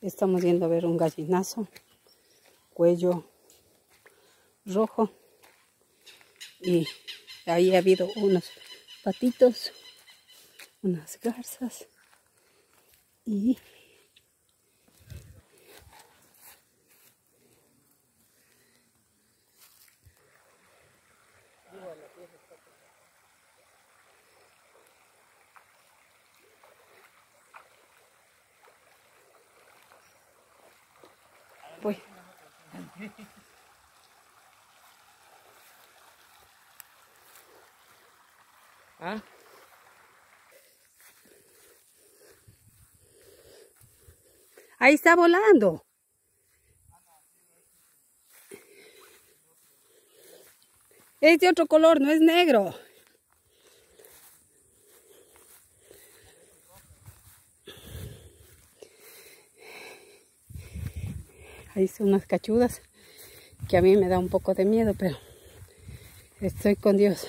estamos yendo a ver un gallinazo, cuello rojo. Y ahí ha habido unos patitos, unas garzas y Voy. ¿Ah? Ahí está volando. Es de otro color, no es negro. Ahí son unas cachudas que a mí me da un poco de miedo, pero estoy con Dios.